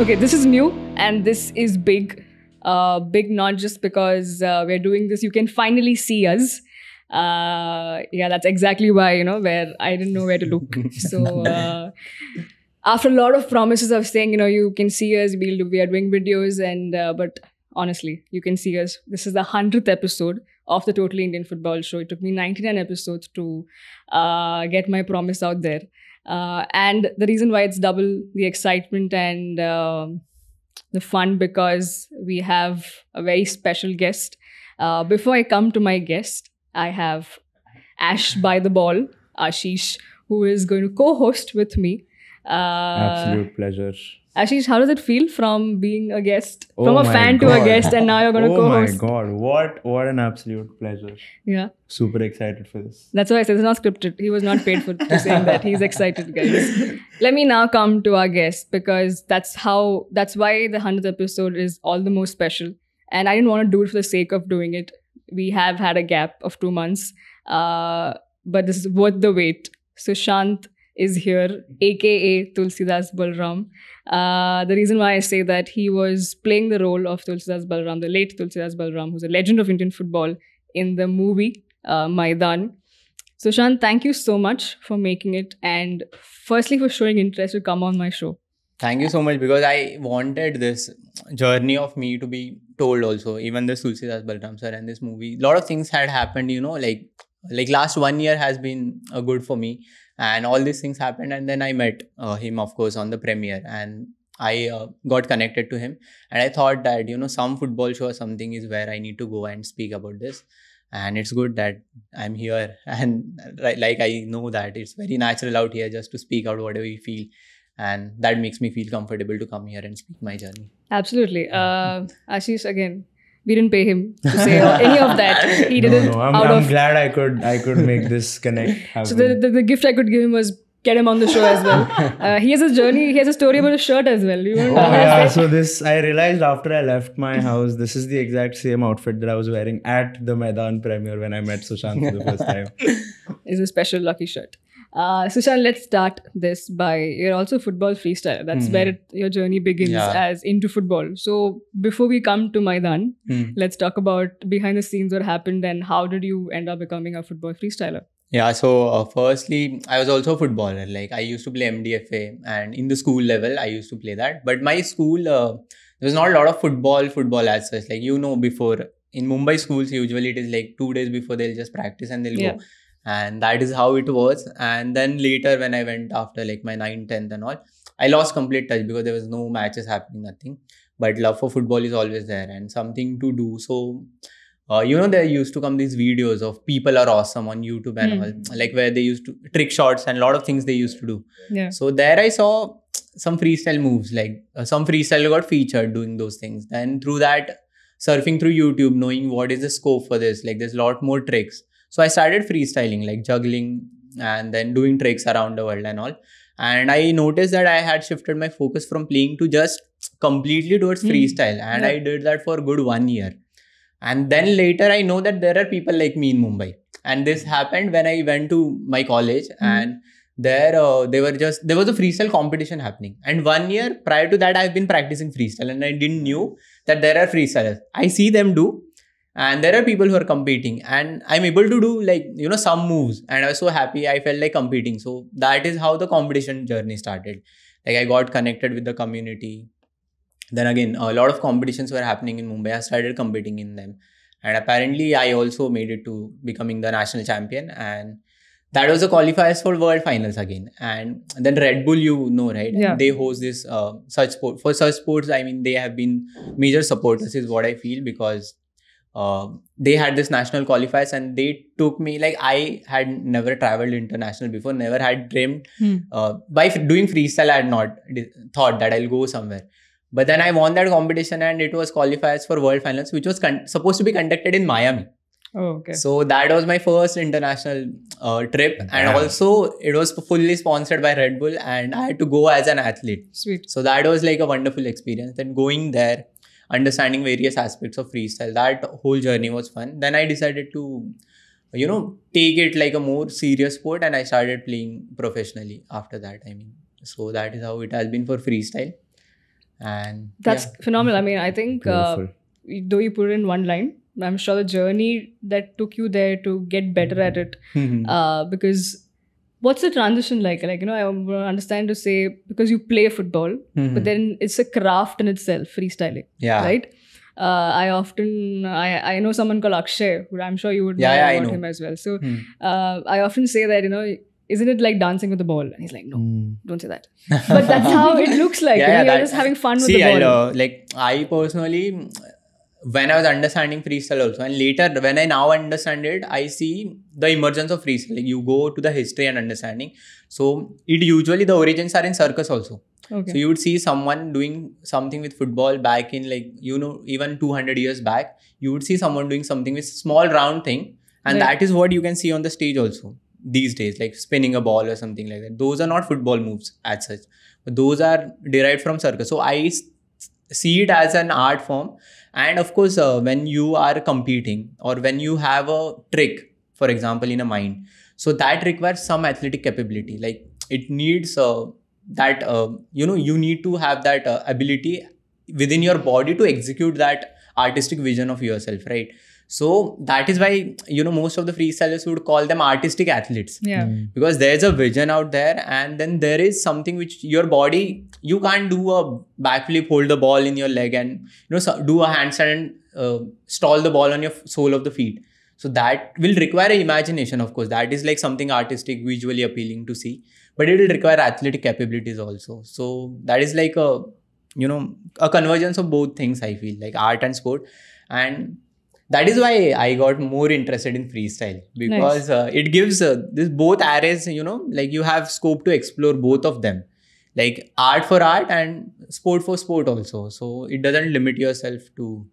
Okay, this is new and this is big. Uh, big not just because uh, we're doing this, you can finally see us. Uh, yeah, that's exactly why, you know, where I didn't know where to look. So, uh, after a lot of promises of saying, you know, you can see us, we'll do, we are doing videos, and uh, but honestly, you can see us. This is the 100th episode of the Totally Indian Football Show. It took me 99 episodes to uh, get my promise out there. Uh, and the reason why it's double the excitement and uh, the fun because we have a very special guest. Uh, before I come to my guest, I have Ash by the ball, Ashish, who is going to co-host with me. Uh, Absolute pleasure. Ashish, how does it feel from being a guest, Oh from a fan to a guest, and now you're going to oh co-host? Oh my god, what what an absolute pleasure. Yeah, Super excited for this. that's why I said it's not scripted. He was not paid for to saying that. He's excited, guys. Let me now come to our guest because that's how that's why the hundredth episode is all the more special. And I didn't want to do it for the sake of doing it. We have had a gap of two months, uh, but this is worth the wait. Sushant is here, aka Tulsidas Balram. Uh, the reason why I say that he was playing the role of Tulsidas Balram, the late Tulsidas Balram, who's a legend of Indian football, in the movie uh, Maidaan. Sushant, thank you so much for making it, and firstly for showing interest to come on my show. Thank you so much because I wanted this journey of me to be told also. Even the Tulsidas Balram sir and this movie, a lot of things had happened. You know, like like last one year has been uh, good for me, and all these things happened. And then I met uh, him, of course, on the premiere, and I uh, got connected to him. And I thought that you know some football show or something is where I need to go and speak about this. And it's good that I'm here, and like I know that it's very natural out here just to speak out whatever you feel and that makes me feel comfortable to come here and speak my journey. Absolutely. Uh, Ashish, again, we didn't pay him to say any of that. He did no, no, I'm, out I'm of. glad I could I could make this connect happen. So the, the, the gift I could give him was get him on the show as well. Uh, he has a journey. He has a story about his shirt as well. You Oh know, yeah, so this I realized after I left my house, this is the exact same outfit that I was wearing at the Maidaan premiere when I met Sushant for the first time. is a special lucky shirt. Uh, Sushant, let's start this by you're also a football freestyler. That's Mhm. where it, your journey begins Yeah. as into football. So before we come to Maidaan, Hmm. let's talk about behind the scenes what happened and how did you end up becoming a football freestyler? Yeah, so uh, firstly, I was also a footballer. Like I used to play MDFA, and in the school level, I used to play that. But my school, uh, there was not a lot of football, football as such. Like you know, before in Mumbai schools, usually it is like two days before they'll just practice and they'll Yeah. go. And that is how it was. And then later, when I went after like my 9th, 10th, and all, I lost complete touch because there was no matches happening, nothing. But love for football is always there and something to do. So uh, you know, there used to come these videos of people are awesome on YouTube and Hmm. all, like where they used to trick shots and a lot of things they used to do. Yeah. So there I saw some freestyle moves, like uh, some freestyle got featured doing those things. Then through that, surfing through YouTube, knowing what is the scope for this, like there's a lot more tricks. So I started freestyling, like juggling and then doing tricks around the world and all. And I noticed that I had shifted my focus from playing to just completely towards Hmm. freestyle. And Yeah. I did that for a good one year. And then later I know that there are people like me in Mumbai. And this happened when I went to my college and there uh, they were just there was a freestyle competition happening. And one year prior to that I've been practicing freestyle and I didn't knew that there are freestylers. I see them do and there are people who are competing. And I'm able to do like you know some moves. And I was so happy I felt like competing. So that is how the competition journey started. Like I got connected with the community. Then again a lot of competitions were happening in mumbai. I started competing in them. And apparently i also made it to becoming the national champion. And that was the qualifiers for world finals again. And then red bull you know right? Yeah. they host this uh, such sport for such sports i mean they have been major supporters is what i feel because uh, they had this national qualifiers and they took me like i had never traveled international before never had dreamed Hmm. uh, by f- doing freestyle i had not di- thought that i'll go somewhere but then I won that competition and it was qualifiers for World Finals, which was con- supposed to be conducted in Miami. Oh, okay. So that was my first international uh, trip, and also it was fully sponsored by Red Bull, and I had to go as an athlete. Sweet. So that was like a wonderful experience. Then going there, understanding various aspects of freestyle, that whole journey was fun. Then I decided to, you know, take it like a more serious sport, and I started playing professionally after that. I mean, so that is how it has been for freestyle. and That's phenomenal. I mean, I think uh, though you put it in one line, I'm sure the journey that took you there to get better at it. Uh, because what's the transition like? Like, you know, I understand to say because you play football, Mhm. but then it's a craft in itself, freestyling, yeah right? Uh, I often I, I know someone called Akshay, who I'm sure you would Yeah, know yeah, about know. him as well. So Hmm. uh, I often say that you know, isn't it like dancing with the ball? And he's like, no, Mm. don't say that. But that's how it looks like. Yeah, you know, yeah, you're just having fun with See, the ball. I'll, uh, like I personally, when I was understanding freestyle also, and later when I now understand it, I see the emergence of freestyle. Like you go to the history and understanding. So it usually the origins are in circus also. okay. So you would see someone doing something with football back in like you know even 200 years back. You would see someone doing something with small round thing, and Right. that is what you can see on the stage also these days, like spinning a ball or something like that. Those are not football moves as such, but those are derived from circus. So I see it as an art form, and of course, uh, when you are competing or when you have a trick, for example, in a mind, so that requires some athletic capability. Like it needs uh, that uh, you know you need to have that uh, ability within your body to execute that artistic vision of yourself right so that is why you know most of the freestylers would call them artistic athletes. Yeah. Mm. because there's a vision out there and then there is something which your body you can't do a backflip hold the ball in your leg and you know do a handstand and uh, stall the ball on your sole of the feet. So that will require a imagination of course. That is like something artistic visually appealing to see. But it will require athletic capabilities also. So that is like a you know a convergence of both things i feel like art and sport. And that is why i got more interested in freestyle because uh, it gives uh, this both areas you know like you have scope to explore both of them. Like art for art and sport for sport also. So it doesn't limit yourself to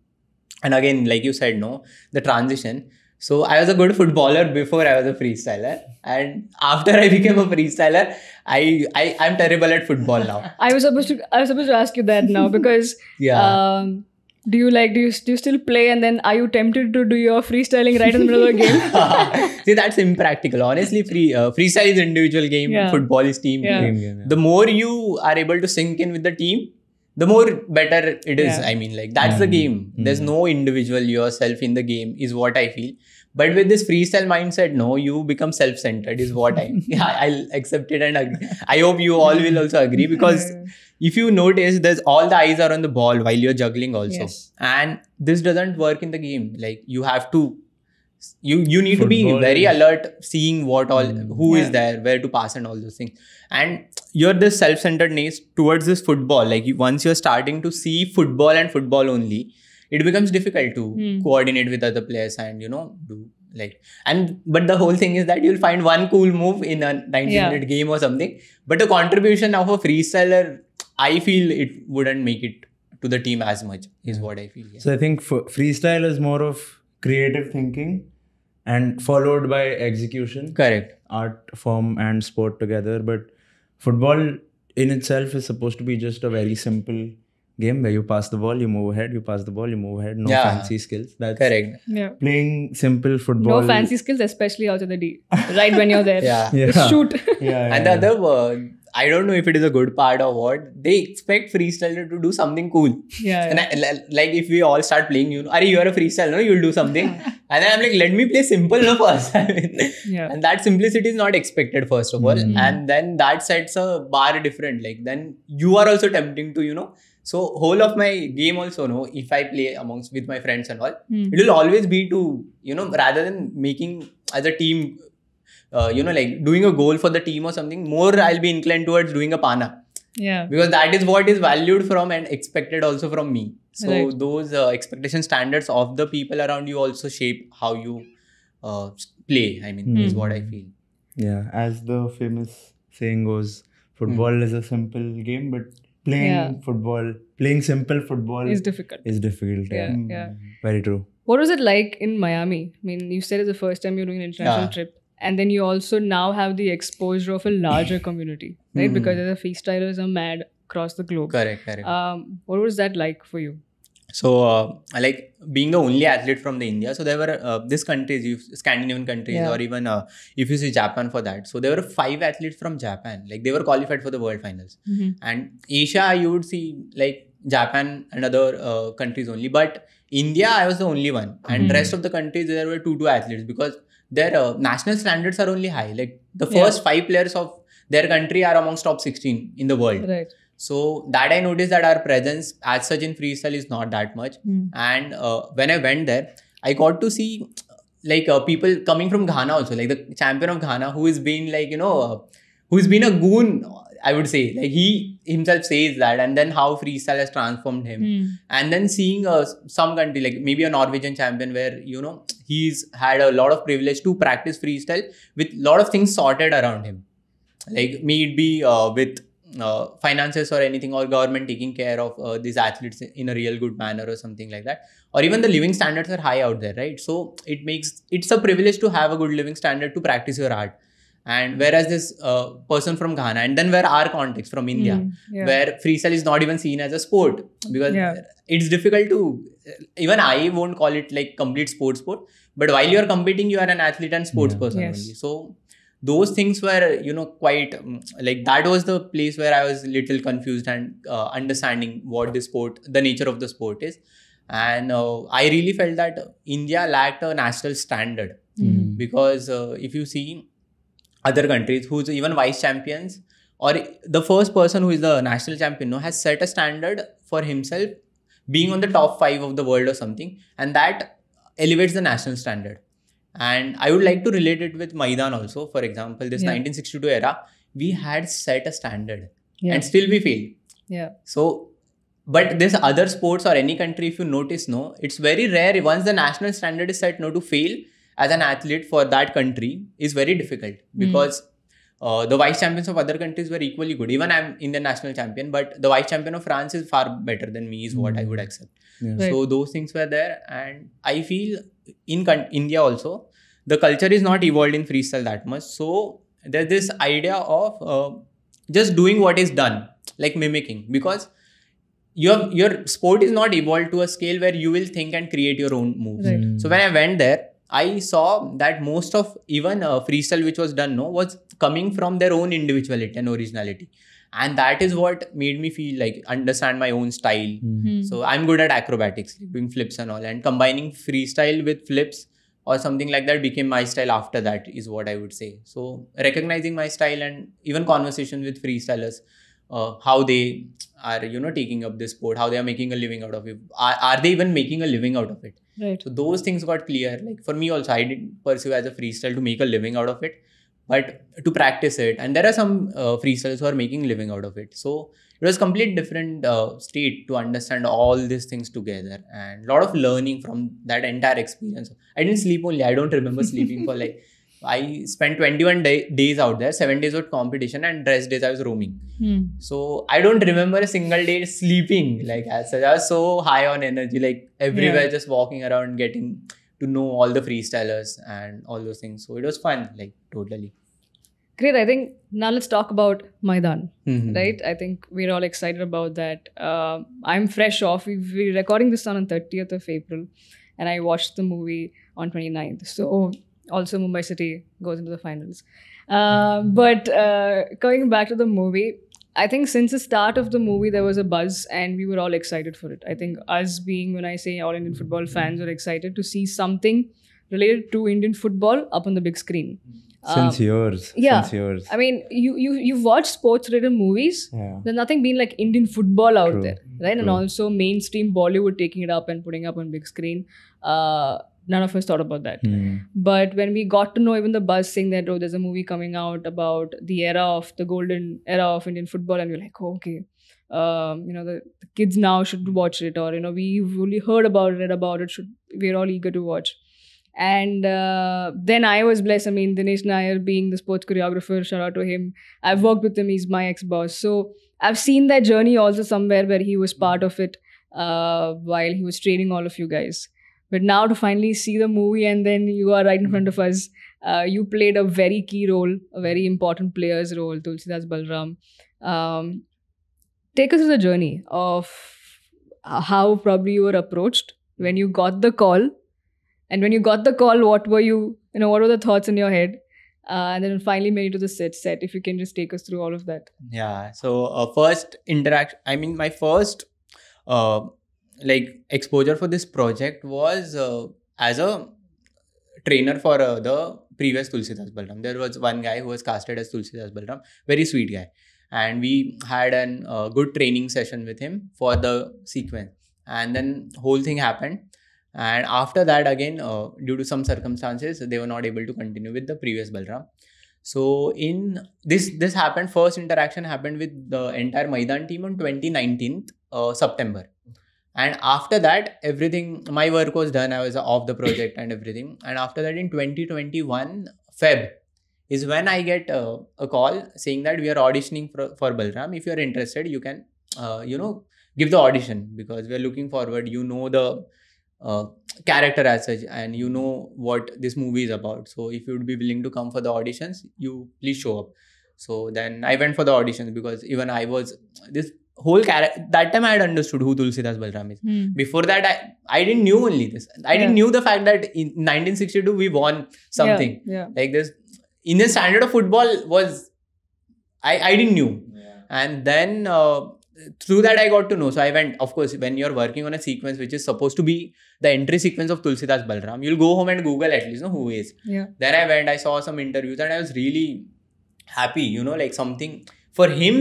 and again like you said no the transition. So i was a good footballer before i was a freestyler. And after i became a freestyler i i i'm terrible at football now. I was supposed to I was supposed to ask you that now because yeah. um, do you like do you, do you still play and then are you tempted to do your freestyling right in the middle of the game? See, that's impractical. Honestly, free uh, freestyle is individual game. Yeah. Football is team Yeah. game. Game, game, yeah. The more you are able to sync in with the team, the more better it is. Yeah. I mean, like that's the Mhm. game. There's Mhm. no individual yourself in the game, is what I feel. But with this freestyle mindset, no, you become self-centered. Is what I yeah, I'll accept it and agree. I hope you all will also agree because if you notice, there's all the eyes are on the ball while you're juggling also, Yes. and this doesn't work in the game. Like you have to, you you need to be very is- alert, seeing what all Mm. who is Yeah. there, where to pass, and all those things. And you're this self-centeredness towards this football. Like you, once you're starting to see football and football only, it becomes difficult to Hmm. coordinate with other players and you know do like and but the whole thing is that you'll find one cool move in a 90 Yeah. minute game or something but the contribution of a freestyler i feel it wouldn't make it to the team as much is what i feel yeah. So I think f- freestyle is more of creative thinking and followed by execution, correct art form and sport together. But football in itself is supposed to be just a very simple game where you pass the ball, you move ahead, you pass the ball, you move ahead. No Yeah. fancy skills. That's correct Yeah. playing simple football. No fancy skills, especially outside the D. Right when you're there. yeah Yeah. Just shoot. Yeah, yeah, and the other uh, i don't know if it is a good part or what they expect freestyler to do something cool Yeah. And I, like if we all start playing, you know, are you are a freestyle, no? You'll do something, and then I'm like, let me play simple no first. I mean, Yeah. and that simplicity is not expected first of all, Mm. and then that sets a bar different. Like then you are also tempting to, you know. So whole of my game also, no, if I play amongst with my friends and all, Hmm. it will always be to, you know, rather than making as a team, uh, you know, like doing a goal for the team or something, more I'll be inclined towards doing a panna Yeah. because that is what is valued from and expected also from me so Right. those uh, expectation standards of the people around you also shape how you uh, play i mean is Hmm. what i feel Yeah, as the famous saying goes, football is a simple game, but playing Yeah. football, playing simple football It's difficult. is difficult. Yeah. Yeah, Yeah. very true. What was it like in Miami? I mean, you said it's the first time you're doing an international Yeah. trip. And then you also now have the exposure of a larger community, right? Mhm. Because the freestylers are mad across the globe. correct correct Um, what was that like for you? So uh, like being the only athlete from the india so there were uh, these countries scandinavian countries Yeah. or even uh, if you see japan for that so there were five athletes from japan like they were qualified for the world finals Mm-hmm. and asia you would see like Japan and other uh, countries only. But India, I was the only one, and Hmm. rest of the countries there were two two athletes because their uh, national standards are only high. Like the Yeah. first five players of their country are amongst top 16 in the world. Right. So that I noticed that our presence as such in freestyle is not that much. Hmm. And uh, when I went there, I got to see like uh, people coming from Ghana also, like the champion of Ghana, who has been like you know, uh, who's been a goon. I would say like he himself says that, and then how freestyle has transformed him, Hmm. and then seeing uh, some country like maybe a Norwegian champion where you know he's had a lot of privilege to practice freestyle with a lot of things sorted around him, like may it be uh, with finances or anything or government taking care of uh, these athletes in a real good manner or something like that or even the living standards are high out there right so it makes it's a privilege to have a good living standard to practice your art and whereas this uh, person from ghana and then where our context from india Hmm. Yeah. where freestyle is not even seen as a sport because Yeah. it's difficult to even i won't call it like complete sports sport but while you are competing you are an athlete and sports Yeah. person Yes. only so those things were you know quite um, like that was the place where i was a little confused and uh, understanding what the sport the nature of the sport is. And uh, i really felt that india lacked a national standard. Hmm. because uh, if you see other countries who's even vice champions or the first person who is the national champion no, has set a standard for himself being on the top five of the world or something and that elevates the national standard and i would like to relate it with maidaan also for example this Yeah. 1962 era we had set a standard Yeah. and still we failed Yeah. so but this other sports or any country if you notice no it's very rare once the national standard is set no to fail as an athlete for that country is very difficult because uh, the vice champions of other countries were equally good even i'm in the national champion but the vice champion of france is far better than me is what i would accept Yeah. Right. so those things were there and i feel in con- india also the culture is not evolved in freestyle that much so there's this idea of uh, just doing what is done like mimicking because your your sport is not evolved to a scale where you will think and create your own moves Right. so when i went there i saw that most of even uh, freestyle which was done no was coming from their own individuality and originality and that is what made me feel like understand my own style Hmm. so I'm good at acrobatics, doing flips and all, and combining freestyle with flips or something like that became my style after that is what I would say. So recognizing my style and even conversation with freestylers, uh, how they are you know taking up this sport, how they are making a living out of it. Are, are they even making a living out of it? Right. So those things got clear. Like for me also, I didn't pursue as a freestyle to make a living out of it, but to practice it. And there are some uh, freestylers who are making living out of it. So it was complete different uh, state to understand all these things together and a lot of learning from that entire experience. I didn't sleep only. I don't remember sleeping for like. I spent 21 day, days out there, seven days of competition, and rest days I was roaming. Hmm. So I don't remember a single day sleeping. Like as such, I was so high on energy, like everywhere, Yeah. just walking around, getting to know all the freestylers and all those things. So it was fun, like totally. Great. I think now let's talk about Maidaan. Mhm. Right. I think we're all excited about that. Um I'm fresh off. We- We're recording this on 30th of April, and I watched the movie on 29th. So also Mumbai City goes into the finals. Uh, but uh, going back to the movie, I think since the start of the movie, there was a buzz and we were all excited for it. I think us being, when I say all Indian football fans, are excited to see something related to Indian football up on the big screen. Since Um, yours. yeah. Since yours. I mean, you you you've watched sports related movies. yeah. There's nothing being like Indian football out True, there, right? And also mainstream Bollywood taking it up and putting up on big screen. Uh, none of us thought about that. Hmm. But when we got to know even the buzz saying that oh, there's a movie coming out about the era of the golden era of Indian football, and we're like, oh, okay, um, you know, the, the kids now should watch it, or you know, we've only heard about it, read about it. Should we're all eager to watch. And uh, then I was blessed. I mean, Dinesh Nair being the sports choreographer, shout out to him. I've worked with him. He's my ex boss. So I've seen that journey also somewhere where he was part of it uh, while he was training all of you guys. But now to finally see the movie and then you are right in front of us, uh, you played a very key role, a very important player's role, Tulsidas Balram. Um, take us through the journey of how probably you were approached when you got the call. And when you got the call, what were you, you know, what were the thoughts in your head? Uh, and then finally made it to the set set. If you can just take us through all of that. Yeah. So uh, first interaction. I mean, my first uh, like exposure for this project was uh, as a trainer for uh, the previous Tulsidas Balram. There was one guy who was casted as Tulsidas Balram, very sweet guy, and we had an uh, good training session with him for the sequence. And then whole thing happened, and after that again, uh, due to some circumstances, they were not able to continue with the previous Balram. So in this this happened first interaction happened with the entire Maidaan team on 2019 uh, September and after that everything my work was done. I was off the project and everything. And after that in 2021 feb is when i get uh, a call saying that we are auditioning for, for balram. If you are interested you can uh, you know give the audition because we are looking forward. You know the uh, character as such and you know what this movie is about. So if you would be willing to come for the auditions you please show up. So then i went for the auditions because even i was this whole character that time i had understood who tulsidas balram is Hmm. before that i, I didn't knew only this i didn't knew the fact that in 1962 we won something Yeah. yeah. like this in the standard of football was i i didn't knew and then uh, through that i got to know so i went of course when you're working on a sequence which is supposed to be the entry sequence of tulsidas balram you'll go home and google at least know who he is Yeah. then i went i saw some interviews and i was really happy you know like something for him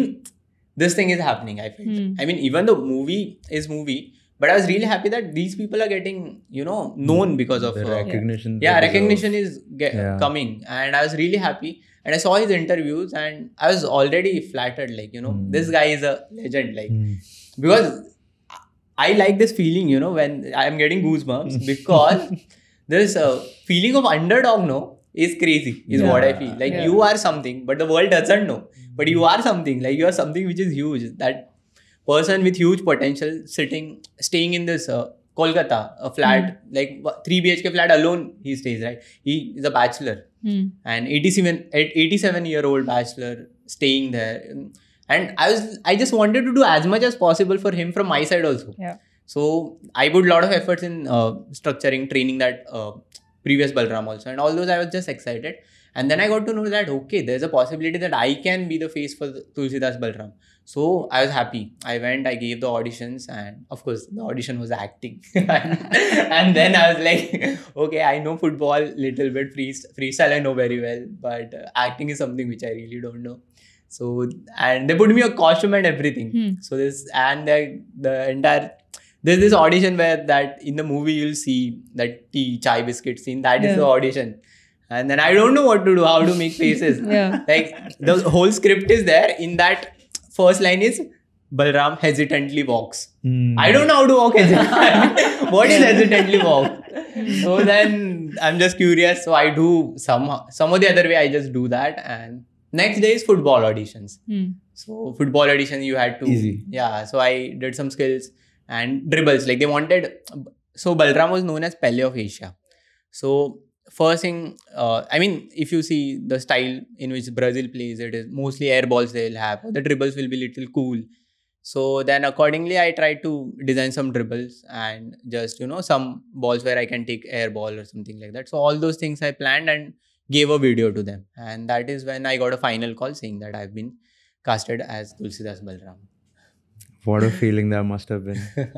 this thing is happening i felt Hmm. i mean even the movie is movie but i was really happy that these people are getting you know known because of the uh, recognition. they yeah deserve. recognition is ge- Yeah. coming and i was really happy and i saw his interviews and i was already flattered like you know Hmm. this guy is a legend like Hmm. because i like this feeling you know when i am getting goosebumps because this uh, feeling of underdog no is crazy is what i feel like Yeah. you are something but the world doesn't know but you are something like you are something which is huge. That person with huge potential sitting staying in this uh, kolkata a flat like 3 bhk flat alone he stays right? He is a bachelor. Hmm. and 87 at 87 year old bachelor staying there. And i was i just wanted to do as much as possible for him from my side also. Yeah. so i put a lot of efforts in uh, structuring training that uh, previous balram also. And all those i was just excited and then i got to know that okay there's a possibility that i can be the face for tulsidas balram. So i was happy. I went i gave the auditions and of course the audition was acting. And then i was like okay i know football little bit free freestyle i know very well but uh, acting is something which i really don't know. So and they put me a costume and everything. Hmm. so this and the, the entire there's this audition where that in the movie you'll see that tea chai biscuit scene That is Yeah. the audition and then i don't know what to do how to make faces Yeah. like the whole script is there in that first line is balram hesitantly walks Hmm. I don't know how to walk hesitantly. what is hesitantly walk? So then I'm just curious. So I do some some of the other way. I just do that. And next day is football auditions. Hmm. So football auditions you had to Easy. Yeah. So I did some skills and dribbles. Like they wanted. So Balram was known as Pele of Asia. So first thing, uh, I mean, if you see the style in which Brazil plays, it is mostly air balls they'll have. The dribbles will be little cool. So then accordingly, I tried to design some dribbles and just you know some balls where I can take air ball or something like that. So all those things I planned and gave a video to them, and that is when I got a final call saying that I've been casted as Tulsidas Balram. What a feeling that must have been.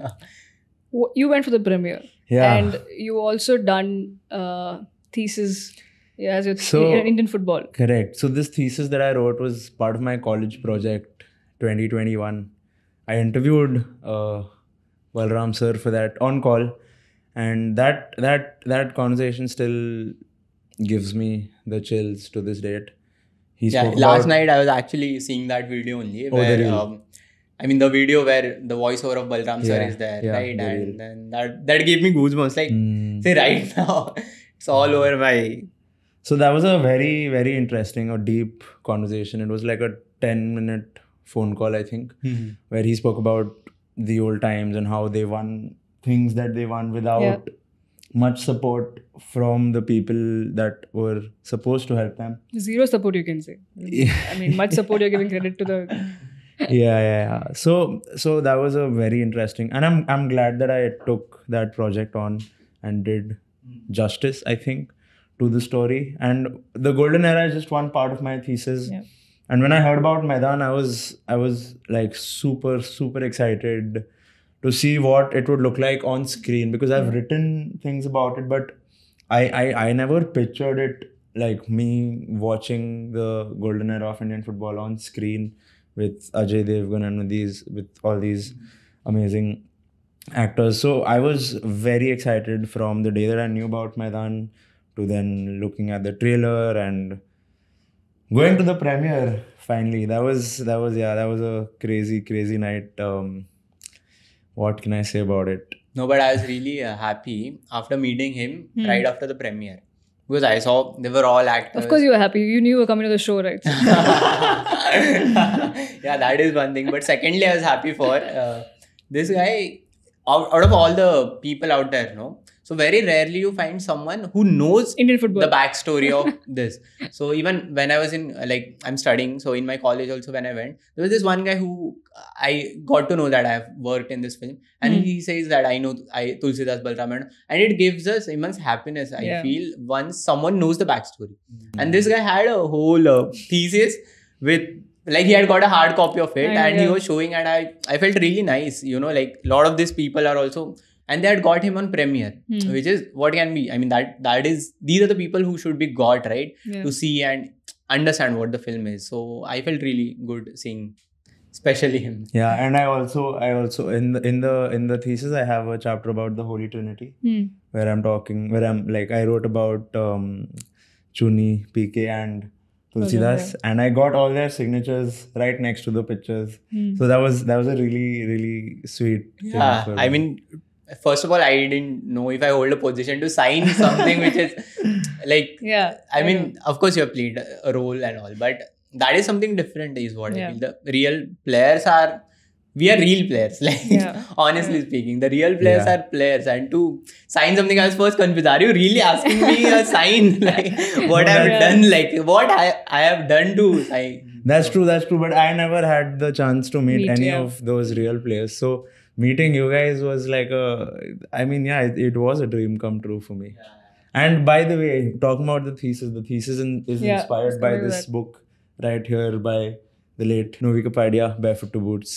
You went for the premiere. Yeah. And you also done uh, thesis yeah, as your So- in Indian football. Correct. So this thesis that I wrote was part of my college project, 2021. I interviewed uh, Balram sir for that on call, and that that that conversation still gives me the chills to this date. He yeah, last about- night I was actually seeing that video only. Oh, the where, reel. um, I mean the video where the voiceover of Balram sir is there, yeah, right? the reel. And then that that gave me goosebumps. Like Hmm. say right now, it's all over my So that was a very very interesting or deep conversation. It was like a 10 minute phone call, I think. Mm-hmm. where he spoke about the old times and how they won things that they won without Yeah. much support from the people that were supposed to help them. Zero support, you can say. I mean, much support you're giving credit to the. yeah, yeah, yeah. So, so that was a very interesting, and I'm I'm glad that I took that project on and did justice. I think to the story and the golden era is just one part of my thesis. Yeah. And when I heard about Maidaan, I was I was like super super excited to see what it would look like on screen because I've Yeah. written things about it, but I, I I never pictured it like me watching the golden era of Indian football on screen with Ajay Devgan and with these with all these amazing actors. So I was very excited from the day that I knew about Maidaan to then looking at the trailer and going to the premiere finally. That was that was yeah, that was a crazy, crazy night. Um what can I say about it? No, but I was really uh, happy after meeting him Hmm. right after the premiere because I saw they were all actors. Of course, you were happy. You knew you were coming to the show, right? yeah, that is one thing. But secondly, I was happy for uh, this guy. Out, out of all the people out there, no. So very rarely you find someone who knows Indian football. the backstory of this. So even when I was in uh, like I'm studying, so in my college also when I went, there was this one guy who I got to know that I have worked in this film, and Hmm. he says that I know I Tulsidas Balraman, and it gives us immense happiness. I Yeah. feel once someone knows the backstory, and this guy had a whole uh, thesis with like he had got a hard copy of it I know, and he was showing and I I felt really nice you know like a lot of these people are also and they had got him on premiere Hmm. which is what can be I mean that that is these are the people who should be got right Yeah. to see and understand what the film is so I felt really good seeing especially him Yeah, and I also I also in the in the in the thesis I have a chapter about the Holy Trinity Hmm. where I'm talking where I'm like I wrote about um Chuni, PK and Tulsidas and I got all their signatures right next to the pictures. Hmm. So that was that was a really, really sweet thing yeah for I mean first of all I didn't know if I hold a position to sign something which is like Yeah. I mean, of course, you have played a role and all, but that is something different, is what Yeah. I feel. The real players are, we are real players. Like, Yeah. honestly speaking, the real players Yeah. are players. And to sign something, I was first confused. Are you really asking me a sign? Like, what No, I've that- done? Like, what I, I have done to sign? That's true, that's true. But I never had the chance to meet, Meet, any of those real players. So meeting you guys was like a I mean, yeah, it, it was a dream come true for me. And by the way, talking about the thesis, the thesis in, is Yeah, inspired by this that. book right here by the late Novi Kapadia, Barefoot to Boots.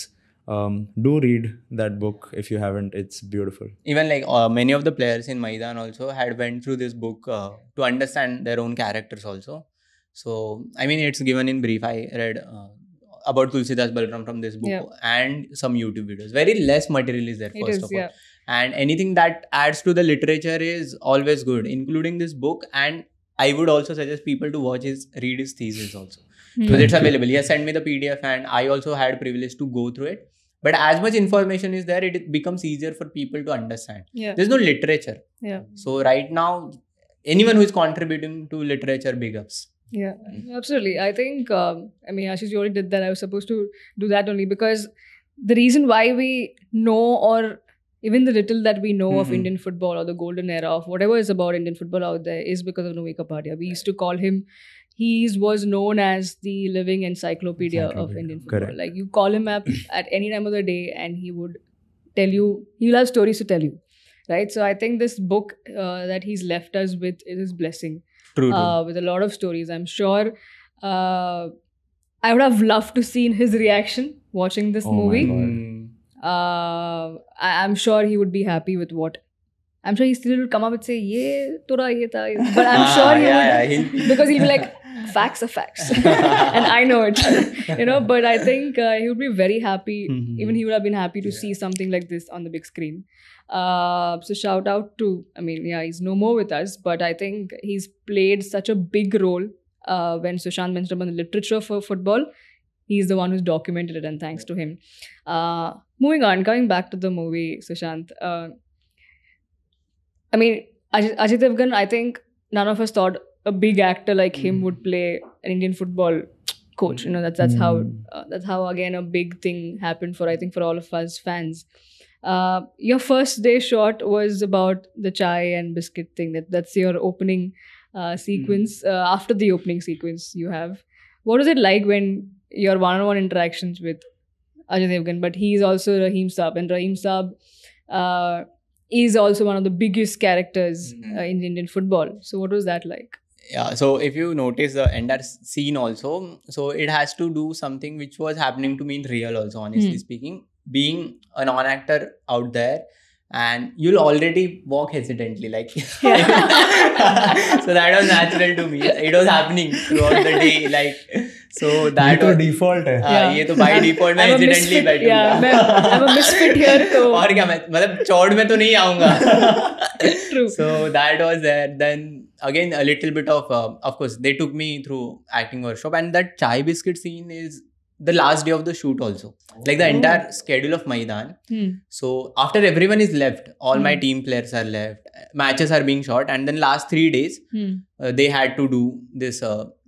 Um, do read that book if you haven't. It's beautiful. Even like uh, many of the players in Maidaan also had went through this book uh, to understand their own characters also. So I mean, it's given in brief. I read uh, about Tulsidas Balram from this book Yeah. and some YouTube videos. Very less material is there first is, of all, yeah. and anything that adds to the literature is always good, including this book. And I would also suggest people to watch his read his thesis also because it's available. He has sent me the PDF, and I also had privilege to go through it. But as much information is there, it becomes easier for people to understand. Yeah. There's no literature. Yeah. So right now, anyone who is contributing to literature, big ups. Yeah, absolutely. I think, um, I mean, Ashish, you already did that. I was supposed to do that only because the reason why we know, or even the little that we know of Mhm. Indian football or the golden era of whatever is about Indian football out there is because of Novi Kapadia. We used to call him, he was known as the living encyclopedia, of Indian football. correct. Like you call him up at any time of the day and he would tell you, he'll have stories to tell you. Right. So I think this book uh, that he's left us with is his blessing True. uh, with a lot of stories. I'm sure uh, I would have loved to seen his reaction watching this Oh movie. Uh, I, I'm sure he would be happy with what. I'm sure he still will come up and say, "Ye tora ye tha," but I'm Ah, sure he yeah, would yeah, he'll because he'll be like, "Facts are facts," and I know it, you know. But I think uh, he would be very happy. Mhm. Even he would have been happy to see something like this on the big screen. Uh, so shout out to, I mean, yeah, he's no more with us, but I think he's played such a big role uh, when Sushant mentioned about the literature for football. He's the one who's documented it, and thanks to him. Uh, moving on, coming back to the movie, Sushant. Uh, I mean, Ajay, Ajay Devgan, I think none of us thought a big actor like him Mm. would play an Indian football coach. You know, that's that's how Mm. uh, that's how again a big thing happened for I think for all of us fans. Uh, your first day shot was about the chai and biscuit thing. That that's your opening uh, sequence. Uh, after the opening sequence, you have what was it like when your one-on-one interactions with Ajay Devgan? But he's also Raheem Saab, and Raheem Saab uh, is also one of the biggest characters uh, in Indian football. So what was that like? Yeah, so if you notice the entire scene also, so it has to do something which was happening to me in real also, honestly Hmm. speaking. being a non-actor out there and you'll already walk hesitantly like so that was natural to me it was happening throughout the day like तो नहीं आऊँगा। So that was there they took me through acting chai biscuit scene is the last day of the shoot also like the entire schedule of Maidaan so after every one is left all my team players are left matches are being short and then three days they had to do this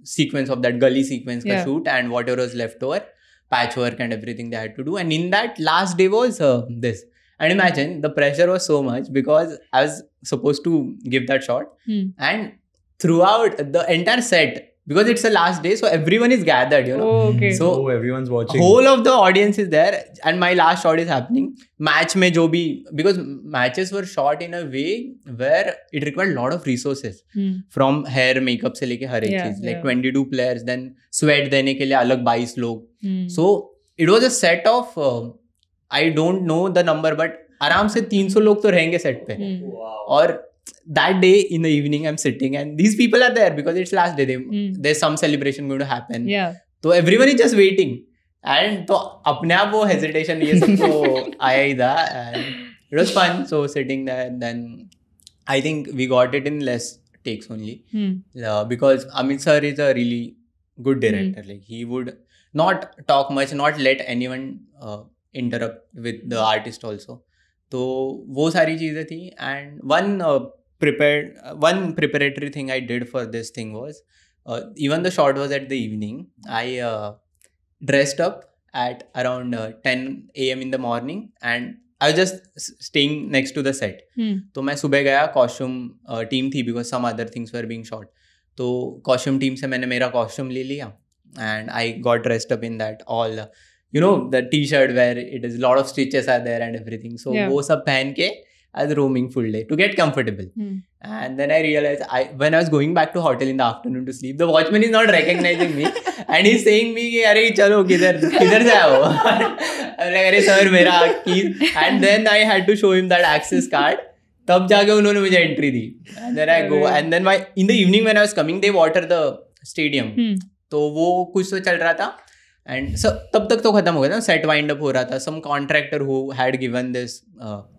sequence of that gully sequence Yeah. shoot and whatever was left over patchwork and everything they had to do and in that last day was uh, this and imagine the pressure was so much because i was supposed to give that shot Hmm. and throughout the entire set because it's the last day so everyone is gathered you know Oh, okay So- oh everyone's watching whole of the audience is there and my last shot is happening match mein jo bhi because matches were shot in a way where it required a lot of resources hmm. from hair makeup से लेके हर एक Yeah, चीज like yeah. 22 players then sweat देने के लिए अलग 22 लोग Hmm. so it was a set of uh, I don't know the number but आराम से 300 लोग तो रहेंगे सेट पे Hmm. और that day in the evening I'm sitting and these people are there because it's last day they, Hmm. there's some celebration going to happen yeah तो everyone is just waiting and तो अपने आप वो hesitation ये सब तो आया ही था and it was fun so sitting there then I think we got it in less takes only hmm. uh, because Amit sir is a really good director. Like he would not talk much, not let anyone uh, interrupt with the artist also. तो वो सारी चीज़ें थी and one prepared one preparatory thing I did for this thing was even the short was at the evening I dressed up at around uh, 10 a.m. in the morning and I just staying next to the. Hmm. तो मैं सुबह गया costume team थी because some other things were being shot तो costume team से मैंने मेरा costume ले लिया and I got dressed up in that all you know the T shirt where it is Lord of Stitches are there and everything so वो सब पहन के as roaming full day to get comfortable and then I realize I when I was going back to hotel in the afternoon to sleep the watchman is not recognizing me and is saying me अरे चलो किधर किधर जाए वो अरे sir मेरा की and then I had to show him that access card तब जाके उन्होंने मुझे entry the then I go and then my in the evening when I was coming they water the stadium तो वो कुछ तो चल रहा था। एंड तब तक तो खत्म हो गया था सेट वाइंड अप हो रहा था। Some contractor who had given this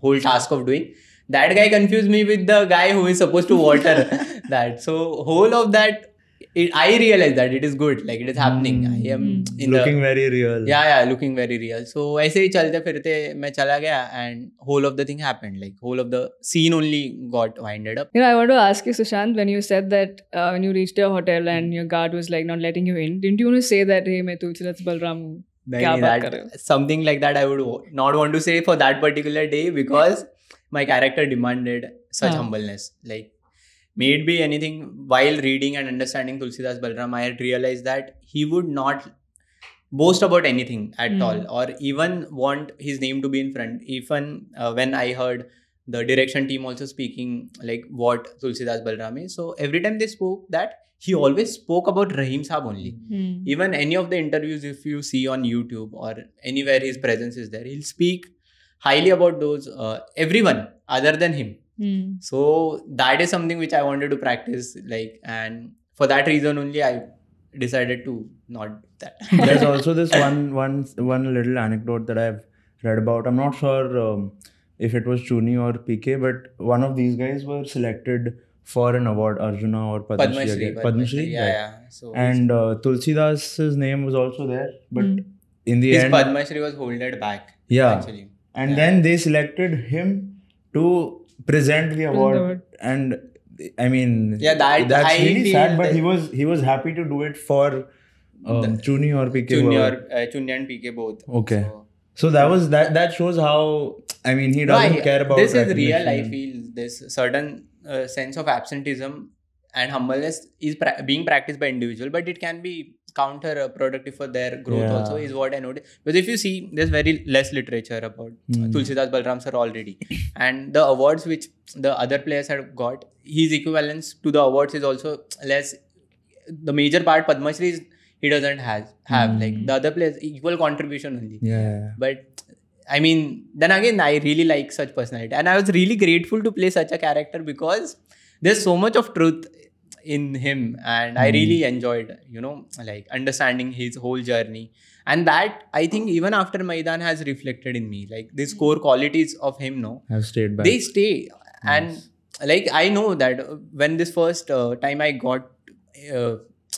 whole task of doing that guy confuse me with the guy who is suppose to water that so whole of that I realise that it is good like it is happening I am Hmm. In looking very real या या looking very real सो ऐसे ही चलते फिरते मैं चला गया and whole of the thing happened like whole of the seen only got winded up You know, I want to ask you, Sushant, when you said that uh, when you reached your hotel and your guard was like not letting you in, didn't you want to say that, hey, मैं तुलसीदास बलराम हूँ? क्या बात कर रहे हो? something like that I would wa- not want to say for that particular day because my character may it be anything while reading and understanding Tulsidas Balram, I had realized that he would not boast about anything at Hmm. all or even want his name to be in front. Even uh, when I heard the direction team also speaking like what Tulsidas Balram is. So every time they spoke that, he always spoke about Rahim Saab only Hmm. even any of the interviews if you see on youtube or anywhere his presence is there he'll speak highly about those uh, everyone other than him Hmm. so that is something which i wanted to practice like and for that reason only i decided to not do that there's also this one one one little anecdote that I've read about. I'm not sure um, if it was Chuni or PK, but one of these guys were selected for an award, Arjuna or Padma padma Shri. shri. Padma Shri, yeah right. yeah so And uh, Tulsidas's name was also there, but Hmm. in the his end, padma shri was holded back yeah, actually and Yeah. then they selected him to present the award, award. and I mean, Yeah, that- that's I really feel sad. But he was he was happy to do it for um, Chuni or PK. Chunya, whoever. or, uh, Chunya and pk both Okay. So- So that was that. That shows how I mean he doesn't I- care about. this is real i feel this certain uh, sense of absenteeism and humbleness is pra- being practiced by individual but it can be counterproductive for their growth Yeah. also is what i noticed because if you see there's very less literature about Hmm. tulsidas balram sir already and the awards which the other players have got his equivalence to the awards is also less the major part padma Shri is he doesn't has have like Hmm. the other players equal contribution only Yeah. but I mean, then again, I really like such personality, and I was really grateful to play such a character because there's so much of truth in him, and I Hmm. really enjoyed, you know, like understanding his whole journey, and that I think even after Maidaan has reflected in me, like these core qualities of him, no, Have stayed back. they stay, and Nice. like I know that uh, when this first uh, time I got uh,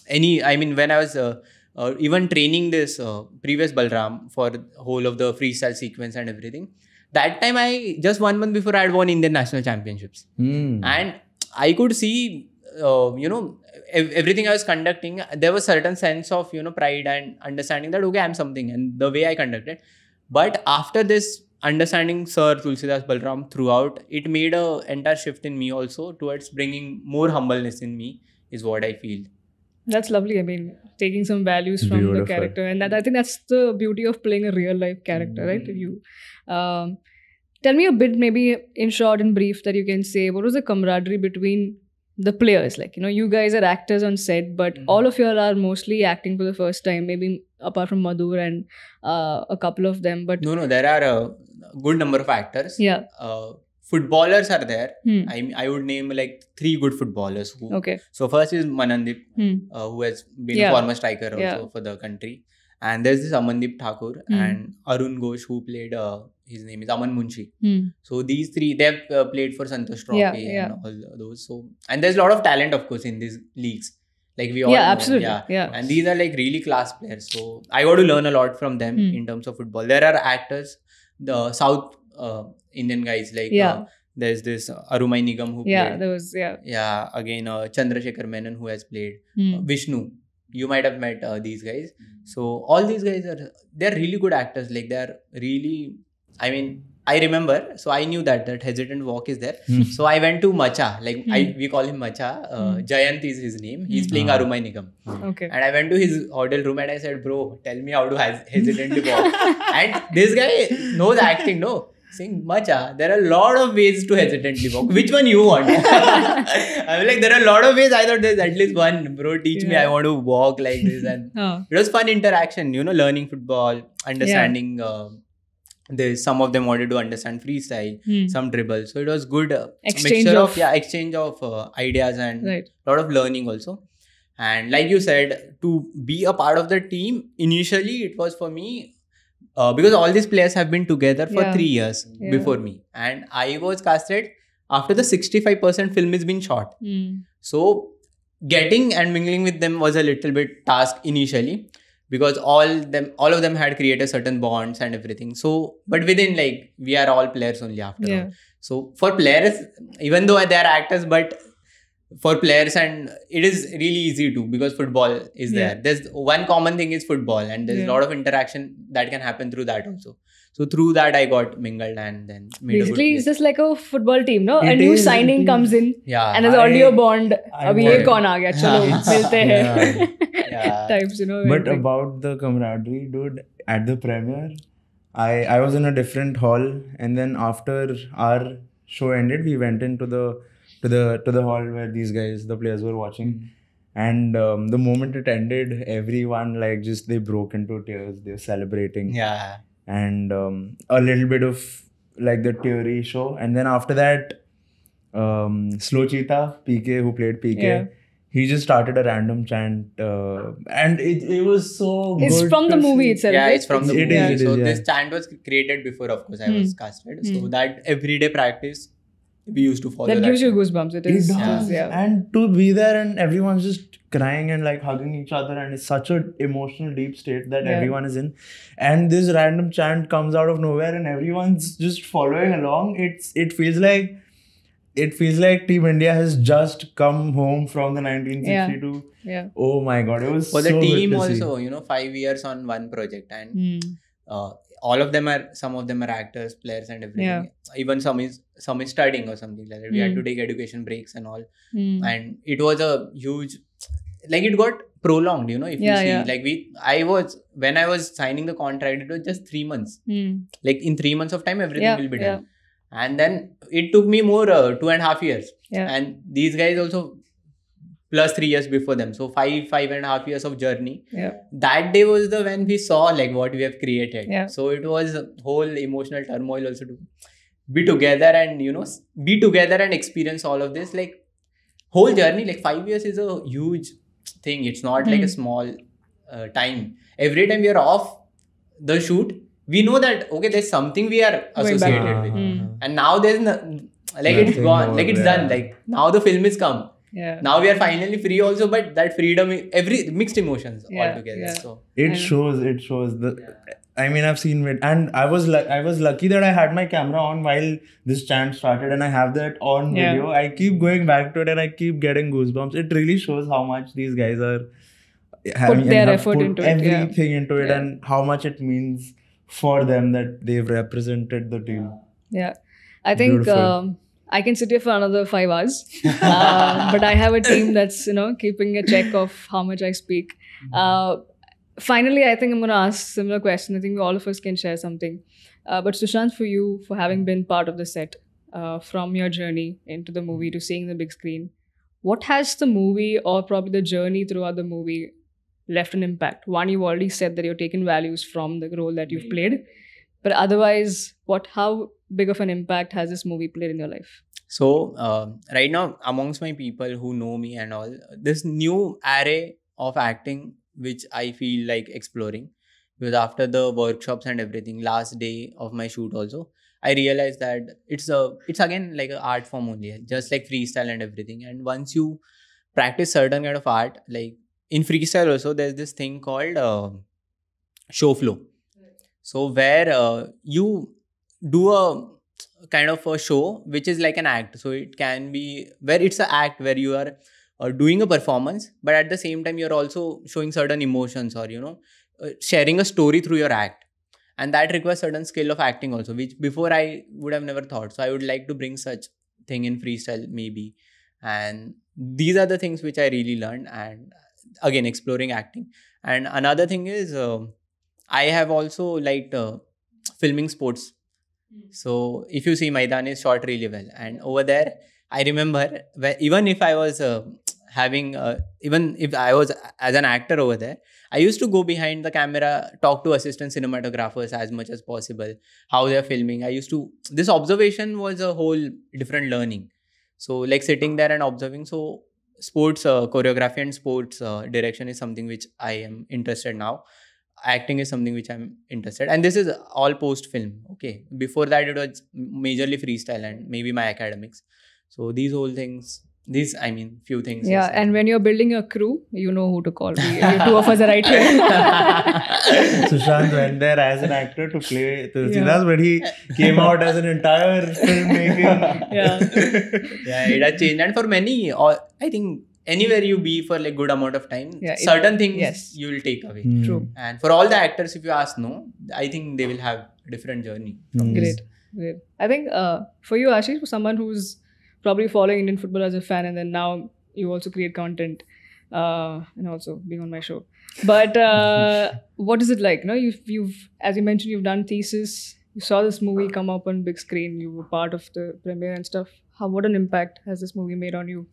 any, I mean, when I was uh, uh, even training this uh, previous Balaram for whole of the freestyle sequence and everything, that time I just one month before I had won Indian national championships, Hmm. and I could see, uh, you know, ev- everything I was conducting. There was certain sense of you know pride and understanding that okay, I'm something, and the way I conducted. But after this understanding Sir Tulsidas Balaram throughout, it made a entire shift in me also towards bringing more humbleness in me is what I feel. That's lovely. I mean, taking some values from the character, and that I think that's the beauty of playing a real life character, right? Mm. You um, tell me a bit, maybe in short and brief, that you can say. What was the camaraderie between the players? Like, you know, you guys are actors on set, but Mhm. all of you all are mostly acting for the first time. Maybe apart from Madhur and uh, a couple of them, but No, no, there are a good number of actors. yeah. Uh, footballers are there. Hmm. I I would name like three good footballers. Who, Okay. So first is Manandeep, Hmm. uh, who has been Yeah. a former striker also Yeah. for the country. And there's this Amandeep Thakur Hmm. and Arun Ghosh who played. Uh, his name is Aman Munshi. Hmm. So these three they have uh, played for Santosh Trophy Yeah, yeah. and all those. So and there's a lot of talent, of course, in these leagues. Like we all Yeah, know, absolutely. Yeah. Yeah. And these are like really class players. So I got to learn a lot from them Hmm. in terms of football. There are actors, the South uh, Indian guys like Yeah. uh, there's this Arumainayagam who Yeah. played. There was yeah. Yeah, again uh, Chandrasekhar Menon who has played. Uh, Vishnu, you might have met uh, these guys. So all these guys are they're really good actors. Like they're really. I mean, I remember. So I knew that that hesitant walk is there. Hmm. So I went to Macha. Like I Hmm. we call him Macha. Uh, Hmm. Jayant is his name. He's Hmm. playing Ah. Arumainayagam. Okay. And I went to his hotel room and I said, Bro, tell me how to hes- hesitantly walk. and this guy knows acting, no? Saying, Macha, there are a lot of ways to hesitantly walk. Which one you want? I'm like, there are a lot of ways. I thought there's at least one. Bro, teach me. I want to walk like this. And Oh. it was fun interaction, you know, learning football, understanding. Uh, this, some of them wanted to understand freestyle, Hmm. some dribble. So it was good uh, Exchange mixture of- yeah, exchange of uh, ideas and Right. lot of learning also and like you said to be a part of the team initially it was for me uh, because all these players have been together for Yeah. 3 years Yeah. before me and i was casted after the 65% film is been shot Hmm. so getting and mingling with them was a little bit task initially because all them all of them had created certain bonds and everything so but within like we are all players only after Yeah. all so for players even though they are actors but for players and it is really easy to because football is yeah. there. There's one common thing is football and there's a lot of interaction that can happen through that also. So through that i got mingled and then basically it's just like a football team no? It a new signing comes in yeah and there's already a bond. Abhi types you know but about the camaraderie dude at the premiere i i was in a different hall and then after our show ended we went into the to the to the hall where these guys, the players, were watching. And um, the moment it ended, everyone like just they broke into tears. They were celebrating, yeah and um, a little bit of like the theory show. And then after that, um, Slow Cheetah, PK, who played PK, Yeah. he just started a random chant, uh, and it, it was so it's good from the to movie see. itself. yeah right? it's from the It movie is, it so is, yeah. this chant was created before of course i Hmm. was casted so Hmm. that everyday practice we used to follow that that gives you goosebumps. It It is, does, yeah. and to be there and everyone's just crying and like hugging each other, and it's such a emotional, deep state that Yeah. everyone is in. And this random chant comes out of nowhere, and everyone's just following along. It's it feels like it feels like Team India has just come home from the 1962. Yeah. Oh my god, it was for the so good team to see. also you know five years on one project and Hmm. uh, all of them are some of them are actors players and everything even some is some is studying or something like that we had Hmm. to take education breaks and all Hmm. and it was a huge like it got prolonged you know if Yeah, you see yeah. like we i was when i was signing the contract it was just three months Hmm. like in three months of time everything Yeah, will be yeah. done and then it took me more uh, two and a half years Yeah. and these guys also plus three years before them. So five, five and a half years of journey. Yeah. That day was the when we saw like what we have created. Yeah. So it was whole emotional turmoil also to be together and you know be together and experience all of this. Like whole journey, like five years is a huge thing. It's not like a Hmm. small uh, time. Every time we are off the shoot, we know that okay, there's something we are associated to- with Hmm. and now there's no, like it's gone more, like it's yeah. done like now the film is come Yeah. now we are finally free also but that freedom every mixed emotions Yeah, altogether yeah. so it And- shows it shows the i mean i've seen it and i was like i was lucky that i had my camera on while this chant started and i have that on Yeah. video i keep going back to it and i keep getting goosebumps it really shows how much these guys are having and their effort put into it, yeah. everything into it Yeah. and how much it means for them that they've represented the team Yeah. I think Beautiful. um, I can sit here for another five hours. Uh, but I have a team that's, you know, keeping a check of how much I speak. Uh, finally, I think I'm going to ask similar question. I think all of us can share something. Uh, but Sushant, for you, for having been part of the set, uh, from your journey into the movie to seeing the big screen, what has the movie or probably the journey throughout the movie left an impact? One, you've already said that you're taking values from the role that you've played. But otherwise, what how big of an impact has this movie played in your life? so uh, right now amongst my people who know me and all this new array of acting which i feel like exploring because after the workshops and everything last day of my shoot also i realized that it's a it's again like an art form only just like freestyle and everything. And once you practice certain kind of art like in freestyle also there's this thing called uh, show flow. So where uh, you do a kind of a show which is like an act. So it can be where it's an act where you are uh, doing a performance but at the same time you're also showing certain emotions or you know uh, sharing a story through your act. And that requires certain skill of acting also which before i would have never thought. So i would like to bring such thing in freestyle maybe. And these are the things which i really learned and again exploring acting. And another thing is uh, i have also liked uh, filming sports so if you see Maidaan is shot really well, and over there, I remember even if I was uh, having, uh, even if I was as an actor over there, I used to go behind the camera, talk to assistant cinematographers as much as possible, how they're filming. I used to this observation was a whole different learning. So like sitting there and observing. So sports uh, choreography and sports uh, direction is something which I am interested now acting is something which i'm interested and this is all post film okay before that it was majorly freestyle and maybe my academics so these whole things these i mean few things Yeah, and when you're building a crew, you know who to call. We, you two of us are right here. Sushant went there as an actor to play Tulsidas, Yeah. but he came out as an entire filmmaker. Yeah. yeah it has changed and for many or i think anywhere you be for like good amount of time Yeah, it- certain things yes. you will take away Hmm. True. and for all the actors if you ask no i think they will have a different journey from this. Great, great. I think uh, for you, Ashish, for someone who's probably following Indian football as a fan, and then now you also create content uh, and also being on my show. But uh, what is it like? No, you've, you've, as you mentioned, you've done thesis. You saw this movie come up on big screen. You were part of the premiere and stuff. How what an impact has this movie made on you?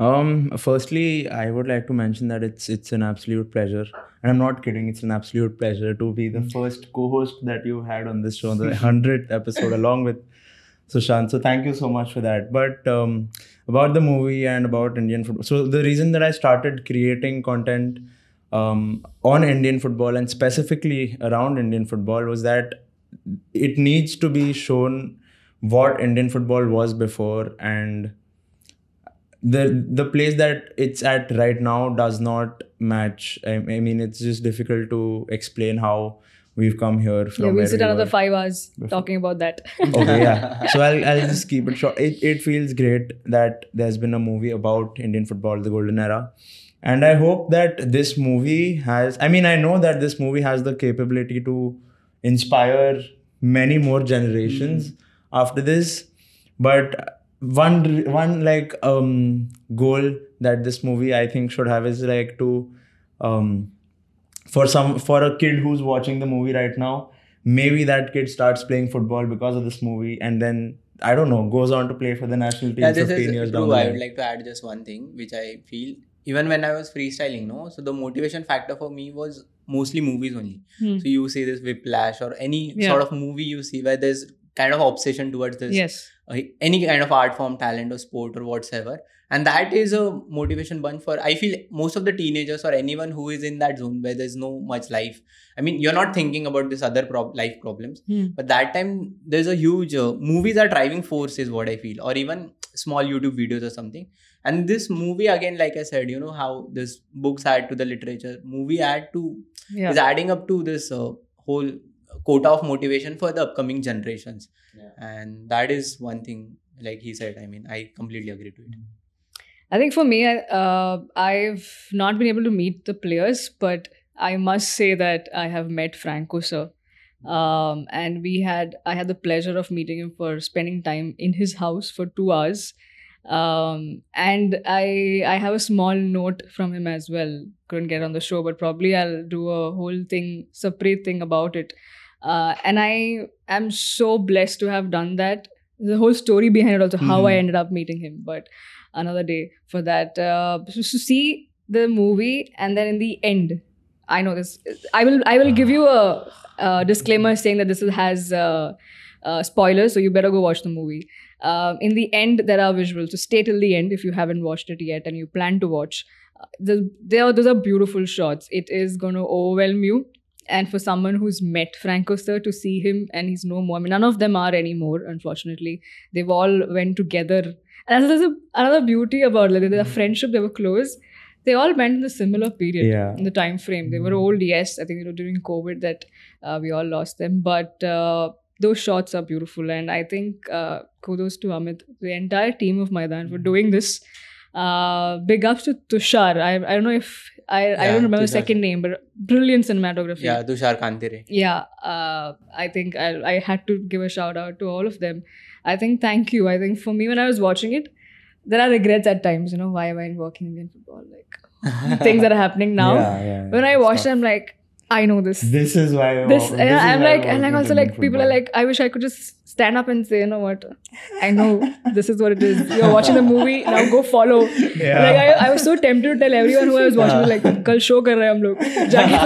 Um, firstly, I would like to mention that it's it's an absolute pleasure, and I'm not kidding. It's an absolute pleasure to be the first co-host that you had on this show, the hundredth episode, along with Sushant. So thank you so much for that. But um, about the movie and about Indian football. So the reason that I started creating content um, on Indian football and specifically around Indian football was that it needs to be shown what Indian football was before and the the place that it's at right now does not match. I, I mean, it's just difficult to explain how we've come here from. yeah, we'll sit we another five hours talking about that. okay, yeah. So I'll I'll just keep it short. It it feels great that there's been a movie about Indian football, the golden era. And I hope that this movie has I mean I know that this movie has the capability to inspire many more generations mm-hmm. after this. But one one like um goal that this movie I think should have is like to um for some for a kid who's watching the movie right now maybe that kid starts playing football because of this movie and then i don't know goes on to play for the national team yeah, this 15 is years down true. the I would like to add just one thing, which I feel even when I was freestyling, no, so the motivation factor for me was mostly movies only. Hmm. So you see this Whiplash or any Yeah. sort of movie you see where there's kind of obsession towards this Yes. uh, any kind of art form, talent, or sport or whatsoever. And that is a motivation bunch for I feel most of the teenagers or anyone who is in that zone where there's no much life. I mean, you're not thinking about this other prob- life problems, Hmm. but that time there's a huge uh, movies are driving force is what I feel, or even small YouTube videos or something. And this movie again, like I said, you know how this books add to the literature, movie add to Yeah. is adding up to this uh, whole quota of motivation for the upcoming generations. And that is one thing like he said i mean i completely agree to it. I think for me, I, uh, I've not been able to meet the players, but I must say that I have met Franco sir, um, and we had I had the pleasure of meeting him for spending time in his house for two hours, um, and I I have a small note from him as well. Couldn't get on the show, but probably I'll do a whole thing, separate thing about it. Uh, and I am so blessed to have done that. The whole story behind it, also how I Mhm. ended up meeting him, but another day for that. Uh, so to see the movie and then in the end, I know this. I will. I will give you a, a disclaimer saying that this is, has uh, uh, spoilers, so you better go watch the movie. Um, in the end, there are visuals. So stay till the end if you haven't watched it yet and you plan to watch. Uh, the, there, those are beautiful shots. It is going to overwhelm you. And for someone who's met Franco Sir to see him and he's no more. I mean, none of them are anymore. Unfortunately, they've all went together and there's a, another beauty about like their friendship. They were close. They all went in the similar period Yeah. in the time frame. They were old, yes. I think it was during COVID that uh, we all lost them, but uh, those shots are beautiful. And I think uh, kudos to Amit, the entire team of Maidaan for doing this. Uh, big ups to Tushar. I, I don't know if I, I don't remember the second name, but brilliant cinematography. Yeah tushar Kanti Ray yeah uh, i think I, I had to give a shout out to all of them. I think thank you. I think for me when i was watching it there are regrets at times you know why am i working in football? Like things that are happening now. Yeah, yeah, yeah. when i watched it i'm like i know this This is why. I this wa- and is i'm why I like and want like to also do like people are football. like i wish i could just stand up and say you know what i know this is what it is you're watching the movie now go follow Yeah. like I, I was so tempted to tell everyone who I was watching like कल show कर रहे हैं हम लोग जाके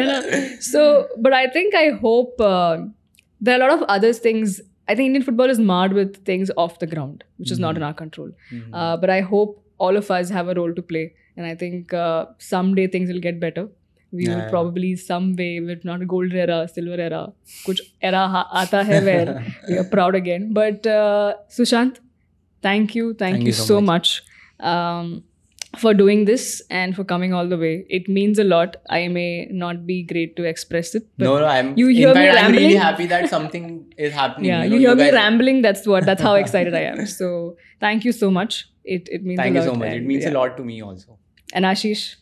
you know so but I think I hope uh, there are a lot of other things I think Indian football is marred with things off the ground which is not in our control uh, but I hope all of us have a role to play. And i think uh, someday things will get better. We yeah. will probably some way if not gold era silver era kuch era aata hai where we are proud again. But uh, sushant thank you. Thank, thank you, you, so much, much. Um, for doing this and for coming all the way. It means a lot. I may not be great to express it but no no i'm You hear me fact i'm really happy that something is happening yeah you, you, know, hear me guys- rambling? That's what that's how excited i am. So thank you so much. It it means thank you so much. It means yeah. a lot to me also. And ashish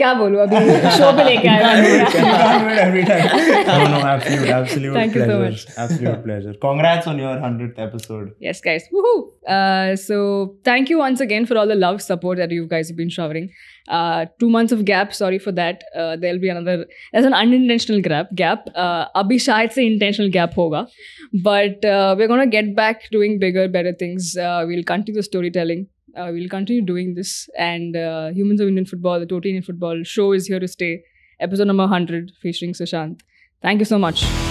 क्या बोलूं अभी show पे लेके You आया can't हूं। wait every time. No, no, absolute, absolute Thank you so pleasure. much. Absolute pleasure. Congrats on your hundredth episode. Yes, guys. Woohoo! Uh, so thank you once again for all the love support that you guys have been showering. Uh, two months of gap. Sorry for that. Uh, there'll be another. There's an unintentional gap. Gap. Uh, अभी शायद से intentional gap होगा. But uh, we're gonna get back doing bigger, better things. Uh, we'll continue the storytelling. Uh, we'll continue doing this. And uh, Humans of Indian Football, the Total Indian Football show is here to stay. Episode number 100 featuring Sushant. Thank you so much.